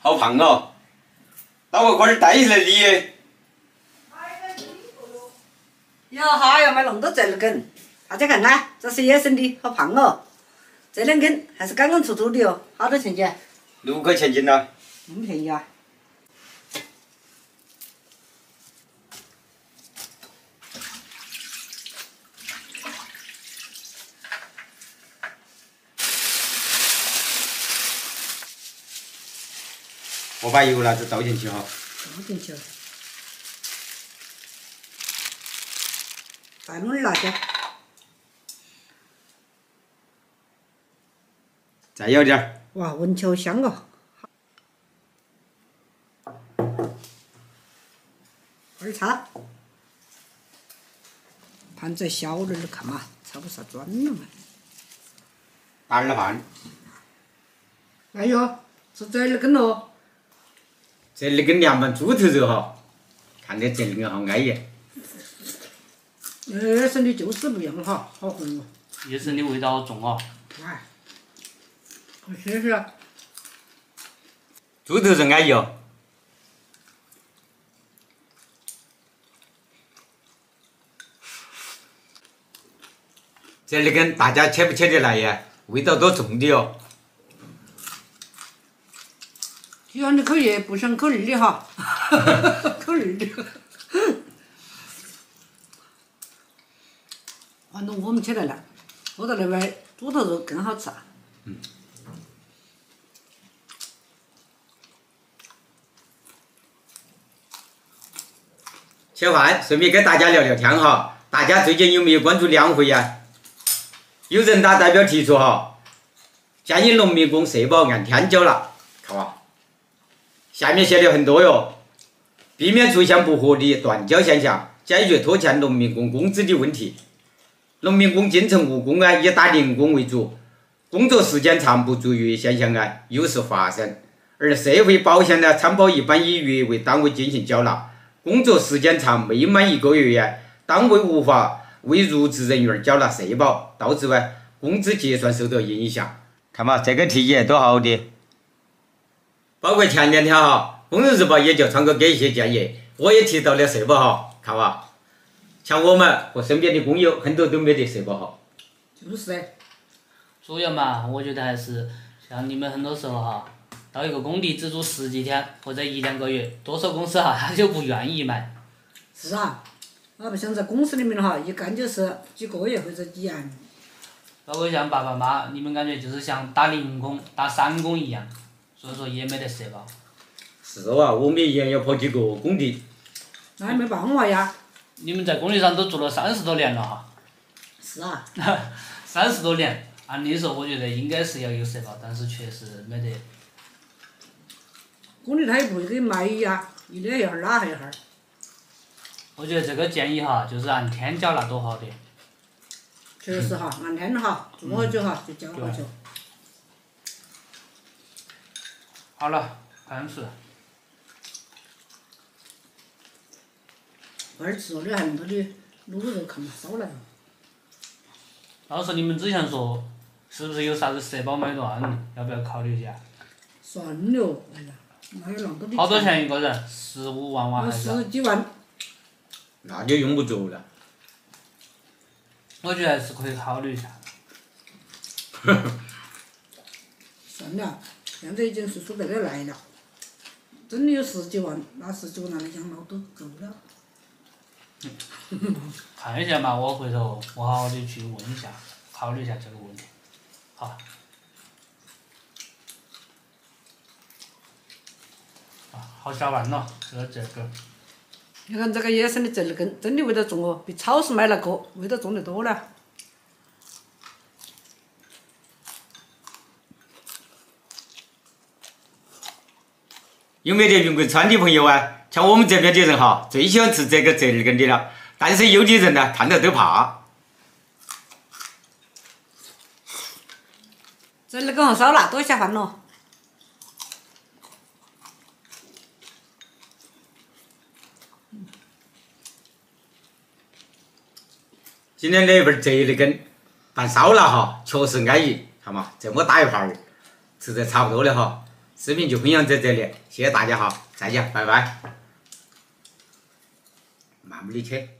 好胖哦！那我快点带起来理。哟，哈要买那么多折耳根，大家看看，这是野生的，好胖哦！这两根还是刚刚出土的哦，好多钱钱？六块钱斤了。那么便宜啊！我把油辣子倒进去哈。倒进去了。再弄点辣椒。再舀点儿。哇，闻起好香哦！二叉，盘子小点儿看嘛，炒不啥砖了嘛。拌了饭。哎呦，吃折耳根喽！这里跟凉拌猪头肉哈，看着这里个好安逸。野生的就是不一样哈，好红哦。野生的味道好重啊！哎，我试试。猪头肉安逸哦。这里跟大家吃不吃得来呀？味道多重的哦。喜欢的可以，不想口二的哈，口二的。反正我们吃来了，我在那边猪头肉更好吃啊。嗯。吃饭顺便跟大家聊聊天哈，大家最近有没有关注两会呀？有人大代表提出哈，建议农民工社保按天交了，看哇。下面写的很多哟，避免出现不合理断交现象，解决拖欠农民工工资的问题。农民工进城务工啊，以打零工为主，工作时间长不足月现象啊有时发生。而社会保险呢，参保一般以月为单位进行缴纳，工作时间长未满一个月呀，单位无法为入职人员缴纳社保，导致哇工资结算受到影响。看嘛，这个提议多好的。包括前两天哈，《工人日报》也叫川哥给一些建议，我也提到了社保哈，看哇，像我们和身边的工友很多都没得社保哈。就是噻。主要嘛，我觉得还是像你们很多时候哈，到一个工地只住十几天或者一两个月，多少公司哈他就不愿意买。是啊，那不像在公司里面哈，一干就是几个月或者几年。包括像爸爸妈妈，你们感觉就是像打零工、打散工一样。所以说也没得社保。是哇，我们一年要跑几个工地。那也没办法呀。你们在工地上都做了三十多年了哈。是啊。三十多年，按理说我觉得应该是要有社保，但是确实没得。工地他也不会给卖呀，一两一哈儿拉一哈儿。我觉得这个建议哈，就是按天缴纳多好的。确实哈，按天哈，做好久哈就交好久。好了，开始。快点吃哦，你还那么多的卤肉，看嘛，烧来了。老师，你们之前说，是不是有啥子社保买断？要不要考虑一下？算了，哎呀，哪有那么多的好多钱一个人？十五万哇还是？十几万。那就用不着了。我觉得还是可以考虑一下。算了。现在已经是说得的来了，真的有十几万，那十几万拿来养老都够了。看一下嘛，我回头我好好的去问一下，考虑一下这个问题，好。啊，好下饭了，这个这个。你看这个野生的折耳根，真的味道重哦，比超市买那个味道重得多了。有没得云贵川的朋友啊？像我们这边的人哈，最喜欢吃这个折耳根的了。但是有的人呢，看到都怕。折耳根和烧腊多下饭咯。今天这一份折耳根拌烧腊哈，确实安逸。看嘛，这么大一盘儿，吃得差不多了哈。视频就分享在这里，谢谢大家哈，再见，拜拜。慢慢的切。